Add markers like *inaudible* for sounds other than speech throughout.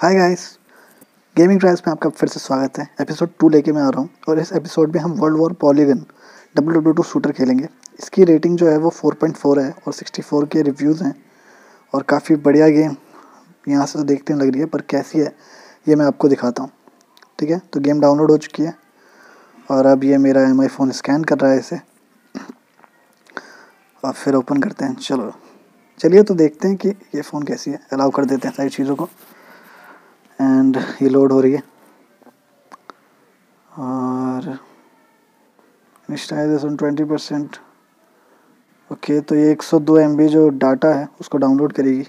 Hi guys gaming trials में आपका फिर से स्वागत है। एपिसोड टू लेके मैं आ रहा हूँ और इस एपिसोड में हम world war polygon W W two shooter खेलेंगे। इसकी रेटिंग जो है वो 4.4 है और 64 के रिव्यूज़ हैं और काफ़ी बढ़िया गेम यहाँ से तो देखते लग रही है, पर कैसी है, ये मैं आपको दिखाता हूँ। ठीक है? तो गेम डाउनलोड हो चुकी है और अब ये मेरा एम फ़ोन स्कैन कर रहा है इसे। और फिर ओपन करते हैं। चलो। चलिए तो देखते हैं कि ये फ़ोन कैसी है। अलाउ कर देते हैं सारी चीज़ों को। एंड ये लोड हो रही है। और इंस्टाइजेशन ट्वेंटी परसेंट ओके तो ये 102 सौ जो डाटा है, उसको डाउनलोड करेगी।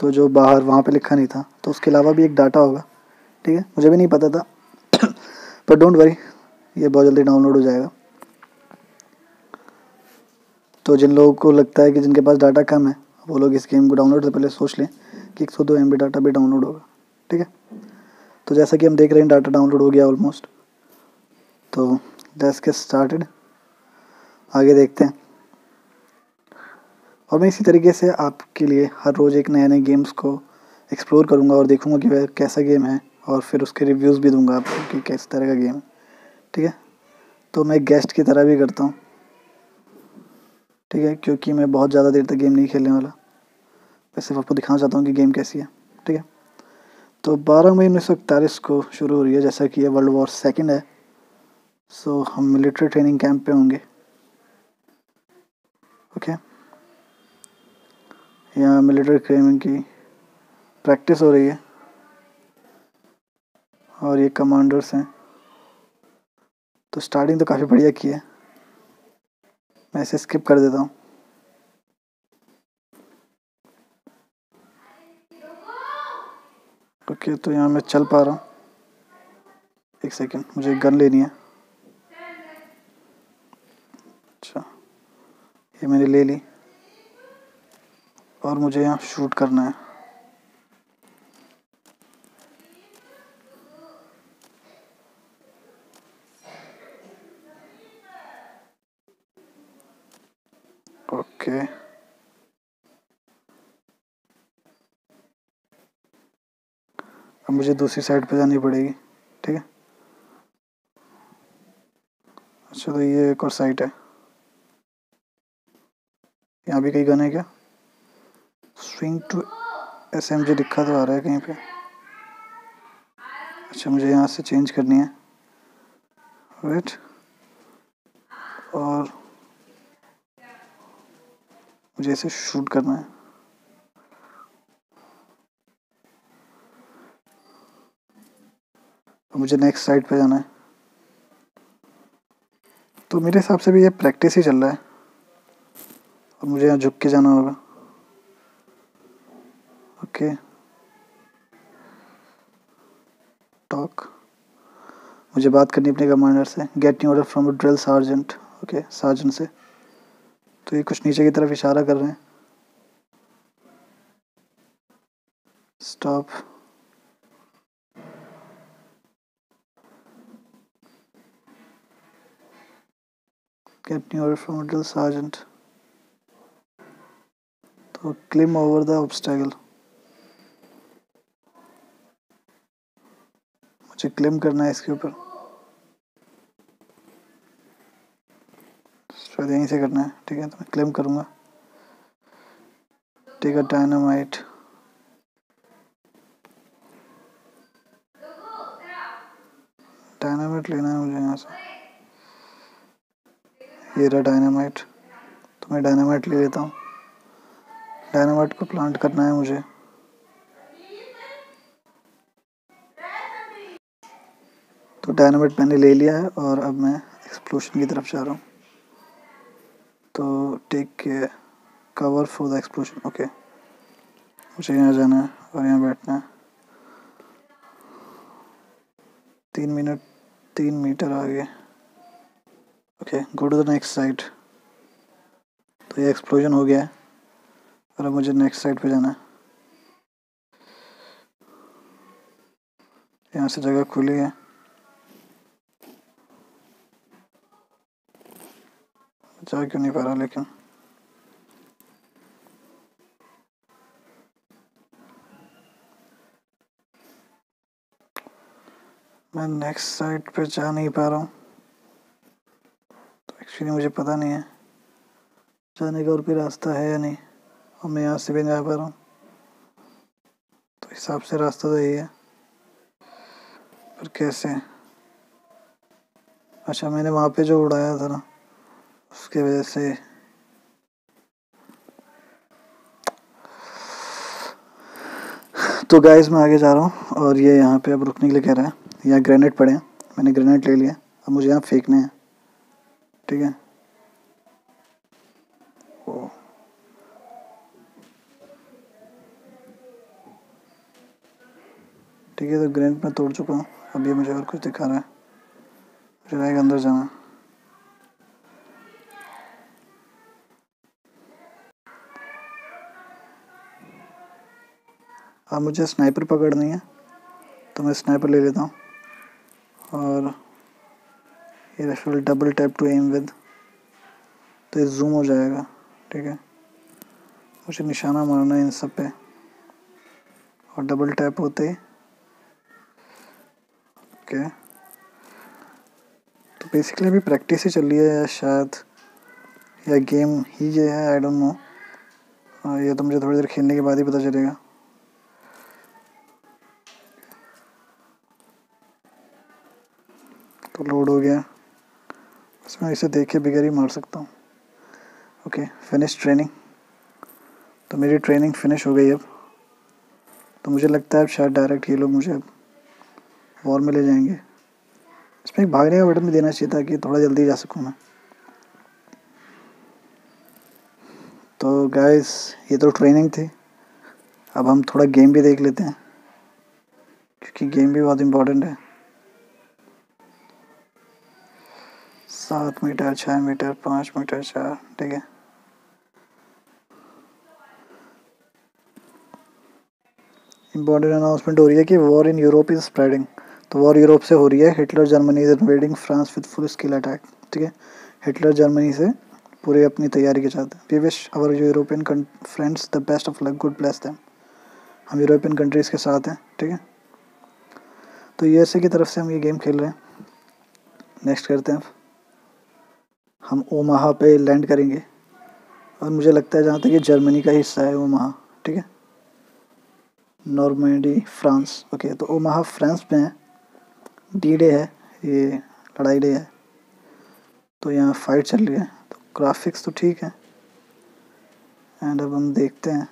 तो जो बाहर, वहाँ पे लिखा नहीं था तो उसके अलावा भी एक डाटा होगा, ठीक है? मुझे भी नहीं पता था, *coughs* पर डोंट वरी ये बहुत जल्दी डाउनलोड हो जाएगा। तो जिन लोगों को लगता है कि जिनके पास डाटा कम है, वो लोग इस गेम को डाउनलोड से पहले सोच लें कि एक सौ दो एम डाटा भी डाउनलोड होगा। ठीक है? तो जैसा कि हम देख रहे हैं डाटा डाउनलोड हो गया ऑलमोस्ट तो लेट्स गेट स्टार्टेड आगे देखते हैं। और मैं इसी तरीके से आपके लिए हर रोज़ एक नए नए गेम्स को एक्सप्लोर करूँगा और देखूँगा कि वह कैसा गेम है और फिर उसके रिव्यूज़ भी दूँगा आपको कि किस तरह का गेम ठीक है? तो मैं गेस्ट की तरह भी करता हूँ। ठीक है? क्योंकि मैं बहुत ज़्यादा देर तक गेम नहीं खेलने वाला। मैं सिर्फ़ आपको दिखाना चाहता हूँ कि गेम कैसी है। ठीक है? तो 12 मई उन्नीस सौ इकतालीस को शुरू हो रही है जैसा कि ये वर्ल्ड वॉर सेकेंड है। सो so, हम मिलिट्री ट्रेनिंग कैंप पे होंगे। Okay okay. यहाँ मिलिट्री ट्रेनिंग की प्रैक्टिस हो रही है। और ये कमांडर्स हैं। तो स्टार्टिंग तो काफ़ी बढ़िया की है। मैं इसे स्किप कर देता हूँ। ओके तो यहाँ मैं चल पा रहा हूँ। एक सेकेंड मुझे गन लेनी है। अच्छा ये मैंने ले ली। और मुझे यहाँ शूट करना है ओके अब मुझे दूसरी साइड पे जानी पड़ेगी, ठीक है? अच्छा तो ये एक और साइट है। यहाँ भी कहीं गन है क्या? Swing to S M G लिखा तो आ रहा है कहीं पे। अच्छा मुझे यहाँ से चेंज करनी है। वेट और मुझे इसे शूट करना है। मुझे नेक्स्ट साइड पे जाना है। तो मेरे हिसाब से भी ये प्रैक्टिस ही चल रहा है। और मुझे यहाँ झुक के जाना होगा। ओके टॉक मुझे बात करनी अपने कमांडर से। Get new order from drill sergeant okay sergeant से। तो ये कुछ नीचे की तरफ़ इशारा कर रहे हैं। Stop get near from a drill sergeant. तो क्लिम ओवर द ऑब्स्टेकल मुझे क्लिम करना है इसके ऊपर। शायद यहीं से करना है, ठीक है? तो मैं क्लेम करूँगा। टेक अ डायनामाइट लेना है मुझे यहाँ से ये रहा डायनामाइट तो मैं डायनामाइट ले लेता हूँ। डायनामाइट को प्लांट करना है मुझे। तो डायनामाइट मैंने ले लिया है और अब मैं एक्सप्लोशन की तरफ़ जा रहा हूँ। तो take care cover for the explosion okay मुझे यहाँ जाना है और यहाँ बैठना है। तीन मिनट तीन मीटर आगे। Okay go to the next side तो ये एक्सप्लोजन हो गया है। और अब मुझे नेक्स्ट साइड पे जाना है। यहाँ से जगह खुली है। जा क्यों नहीं पा रहा लेकिन। मैं नेक्स्ट साइड पे जा नहीं पा रहा हूँ। एक्चुअली मुझे पता नहीं है। जाने का और कोई रास्ता है या नहीं, और मैं यहाँ से भी जा पा रहा हूँ। तो हिसाब से रास्ता तो यही है। पर कैसे? अच्छा मैंने वहाँ पे जो उड़ाया था ना, उसके वजह से तो गाइस मैं आगे जा रहा हूँ, और ये यहाँ पे अब रुकने के लिए कह रहा है। यहाँ ग्रेनेड पड़े हैं। मैंने ग्रेनेड ले लिया अब मुझे यहाँ फेंकने हैं। ठीक है? ठीक है तो ग्रेनेड मैं तोड़ चुका हूँ। अब ये मुझे और कुछ दिखा रहा है। मुझे रहेगा अंदर जाना अब मुझे स्नाइपर पकड़नी है तो मैं स्नाइपर ले लेता हूँ। और ये referral double tap to aim with तो ये जूम हो जाएगा, ठीक है? मुझे निशाना मारना है इन सब पे। और डबल टैप होते ओके। तो बेसिकली अभी प्रैक्टिस ही चल रही है या शायद। या गेम ही ये है आई डोंट नो ये तो मुझे थोड़ी देर खेलने के बाद ही पता चलेगा। तो लोड हो गया। बस मैं इसे देख के बिगर ही मार सकता हूँ। ओके फिनिश ट्रेनिंग तो मेरी ट्रेनिंग फिनिश हो गई अब। तो मुझे लगता है अब शायद डायरेक्ट ये लोग मुझे अब वॉर में ले जाएँगे। इसमें एक भागने का बटन भी देना चाहिए था कि थोड़ा जल्दी जा सकूँ मैं। तो गाइस ये तो ट्रेनिंग थी। अब हम थोड़ा गेम भी देख लेते हैं। क्योंकि गेम भी बहुत इम्पोर्टेंट है। सात मीटर छः मीटर, पाँच मीटर, चार, ठीक है? इम्पोर्टेंट अनाउंसमेंट हो रही है कि war in Europe is spreading तो वॉर यूरोप से हो रही है। Hitler Germany is invading France with full skill attack ठीक है? हिटलर जर्मनी से पूरे अपनी तैयारी के साथ। We wish our European friends the best of luck good bless them हम यूरोपियन कंट्रीज़ के साथ हैं, ठीक है? तो यूएसए की तरफ़ से हम ये गेम खेल रहे हैं। नेक्स्ट करते हैं। हम ओमाहा पे लैंड करेंगे। और मुझे लगता है जहाँ तक ये जर्मनी का हिस्सा है ओमाहा, ठीक है? नॉर्मेंडी, फ्रांस, ओके तो ओमाहा फ्रांस में है। डी डे है, ये लड़ाई डे है। तो यहाँ फाइट चल रही है तो ग्राफिक्स तो ठीक है। एंड अब हम देखते हैं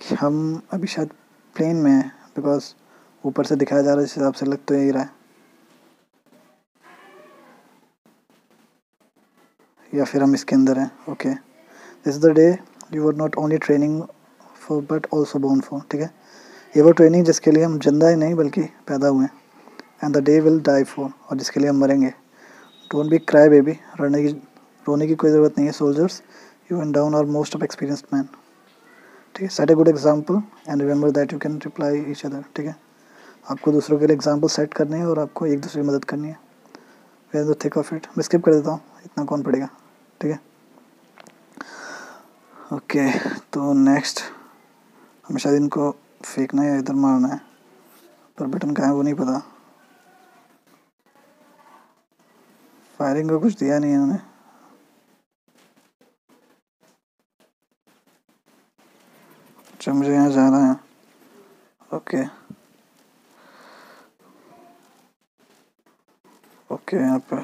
कि हम अभी शायद प्लेन में हैं बिकॉज़ ऊपर से दिखाया जा रहा है इस हिसाब से लग तो यही रहा है। या फिर हम इसके अंदर हैं okay this is the day you are not only training for but also born for ठीक है? ये वो ट्रेनिंग जिसके लिए हम ज़िंदा ही नहीं, बल्कि पैदा हुए हैं. And the day will die for और जिसके लिए हम मरेंगे. डोंट बी क्राई बेबी रोने की रोने की कोई ज़रूरत नहीं है soldiers you and down are most of experienced man ठीक है? Set a good example and remember that you can reply each other ठीक है? आपको दूसरों के लिए एग्ज़ाम्पल सेट करने हैं और आपको एक दूसरे की मदद करनी है. वे थिक ऑफ़ इट मैं स्किप कर देता हूँ. इतना कौन पड़ेगा ठीक है? ओके तो नेक्स्ट हमें शायद इनको फेंकना है या इधर मारना है, पर बटन कहाँ है वो नहीं पता. फायरिंग का कुछ दिया नहीं उन्होंने अच्छा मुझे यहाँ जाना है. ओके ओके, यहाँ पे।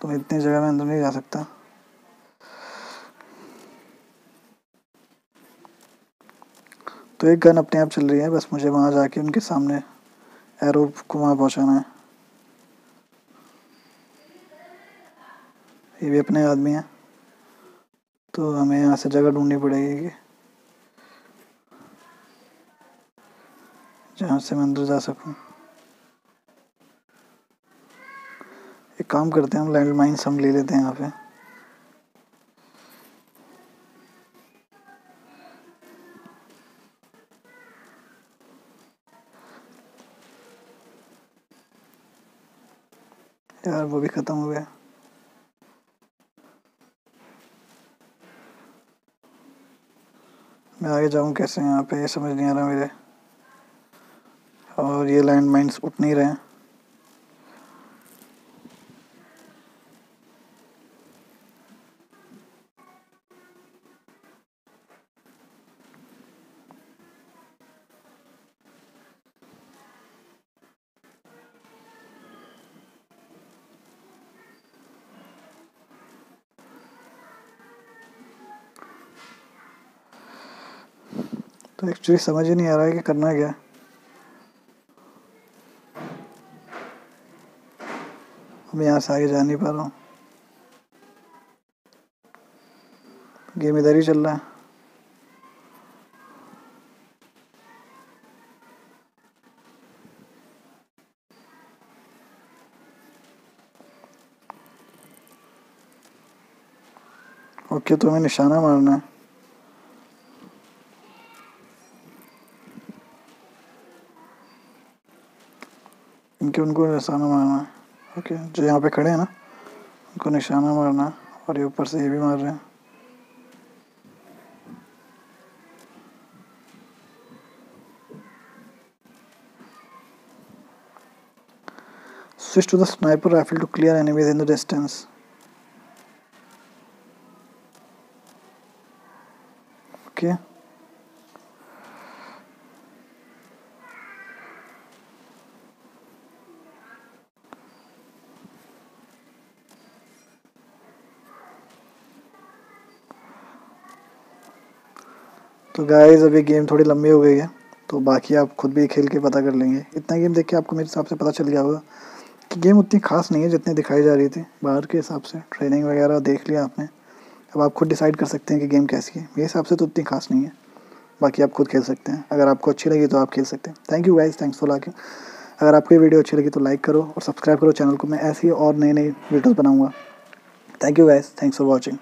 तो इतनी जगह में अंदर नहीं जा सकता। तो एक गन अपने आप चल रही है, बस मुझे वहाँ जाके उनके सामने एरो को वहाँ पहुँचाना है। ये भी अपने आदमी हैं। तो हमें यहाँ से जगह ढूंढनी पड़ेगी जहाँ से मैं अंदर जा सकूँ। काम करते हैं, हम लैंड माइन्स हम ले लेते हैं यहाँ पे। यार, वो भी ख़त्म हो गया। मैं आगे जाऊँ कैसे यहाँ पे, ये समझ नहीं आ रहा मेरे। और ये लैंड माइन्स उठ नहीं रहे हैं। तो एक्चुअली समझ ही नहीं आ रहा है कि करना क्या मैं यहाँ से आगे जा नहीं पा रहा हूँ। गेम इधर ही चल रहा है। ओके तो हमें निशाना मारना है। इनके उनको निशाना मारना ओके जो यहाँ पे खड़े हैं ना, उनको निशाना मारना और ये ऊपर से ये भी मार रहे हैं। Switch to the sniper rifle to clear enemies in the distance okay okay. तो गाइज़ अभी गेम थोड़ी लंबी हो गई है तो बाकी आप खुद भी खेल के पता कर लेंगे। इतना गेम देख के आपको मेरे हिसाब से पता चल गया होगा कि गेम उतनी खास नहीं है जितनी दिखाई जा रही थी। बाहर के हिसाब से ट्रेनिंग वगैरह देख लिया आपने। अब आप खुद डिसाइड कर सकते हैं कि गेम कैसी है। मेरे हिसाब से तो उतनी खास नहीं है। बाकी आप खुद खेल सकते हैं। अगर आपको अच्छी लगी तो आप खेल सकते हैं। Thank you guys thanks for liking अगर आपको ये वीडियो अच्छी लगी तो लाइक करो और सब्सक्राइब करो चैनल को। मैं ऐसी और नई नई वीडियोज़ बनाऊँगा। Thank you guys thanks for watching